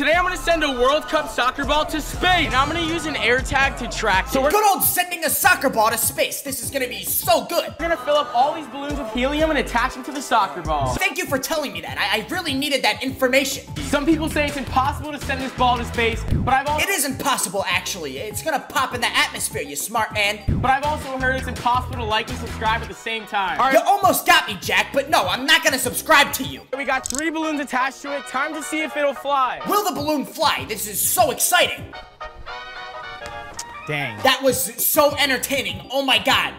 Today I'm gonna send a World Cup soccer ball to space. And I'm gonna use an AirTag to track it. So we're good old sending a soccer ball to space. This is gonna be so good. We're gonna fill up all these balloons with helium and attach them to the soccer ball. Thank you for telling me that. I, I really needed that information. Some people say it's impossible to send this ball to space, but I've also It is impossible, actually. It's gonna pop in the atmosphere, you smart man. but I've also heard it's impossible to like and subscribe at the same time. Right, You almost got me, Jack, but no, I'm not gonna subscribe to you. we got three balloons attached to it. Time to see if it'll fly. Will the balloon fly? This is so exciting. Dang. That was so entertaining. Oh my god.